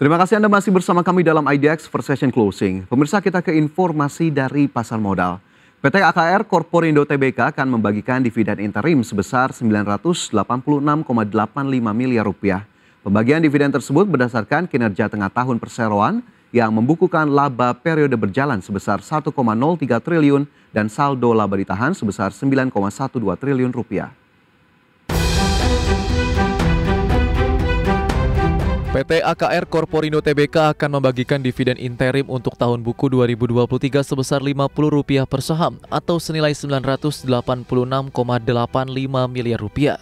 Terima kasih Anda masih bersama kami dalam IDX First Session Closing. Pemirsa kita ke informasi dari pasar modal. PT AKR Korporindo Tbk akan membagikan dividen interim sebesar 986,85 miliar rupiah. Pembagian dividen tersebut berdasarkan kinerja tengah tahun perseroan yang membukukan laba periode berjalan sebesar 1,03 triliun dan saldo laba ditahan sebesar 9,12 triliun rupiah. PT AKR Korporindo Tbk akan membagikan dividen interim untuk tahun buku 2023 sebesar Rp50 per saham atau senilai 986,85 miliar rupiah.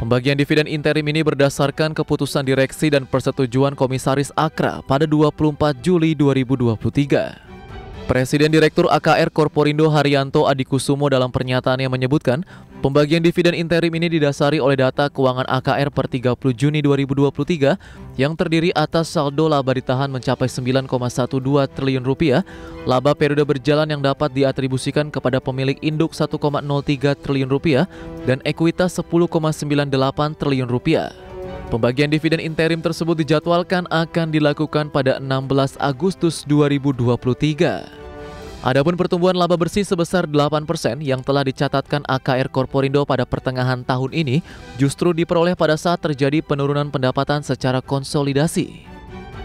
Pembagian dividen interim ini berdasarkan keputusan direksi dan persetujuan Komisaris Akra pada 24 Juli 2023. Presiden Direktur AKR Korporindo Haryanto Adikusumo dalam pernyataannya menyebutkan Pembagian dividen interim ini didasari oleh data keuangan AKR per 30 Juni 2023 yang terdiri atas saldo laba ditahan mencapai 9,12 triliun rupiah, laba periode berjalan yang dapat diatribusikan kepada pemilik induk 1,03 triliun rupiah, dan ekuitas 10,98 triliun rupiah. Pembagian dividen interim tersebut dijadwalkan akan dilakukan pada 16 Agustus 2023. Adapun pertumbuhan laba bersih sebesar 8% yang telah dicatatkan AKR Korporindo pada pertengahan tahun ini justru diperoleh pada saat terjadi penurunan pendapatan secara konsolidasi.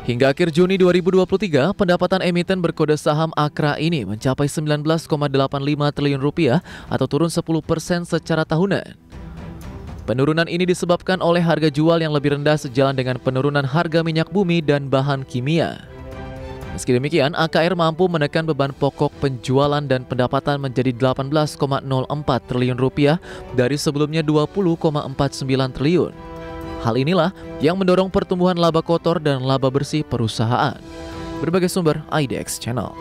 Hingga akhir Juni 2023, pendapatan emiten berkode saham Akra ini mencapai 19,85 triliun rupiah atau turun 10% secara tahunan. Penurunan ini disebabkan oleh harga jual yang lebih rendah sejalan dengan penurunan harga minyak bumi dan bahan kimia. Meski demikian, AKR mampu menekan beban pokok penjualan dan pendapatan menjadi 18,04 triliun rupiah dari sebelumnya 20,49 triliun. Hal inilah yang mendorong pertumbuhan laba kotor dan laba bersih perusahaan. Berbagai sumber IDX Channel.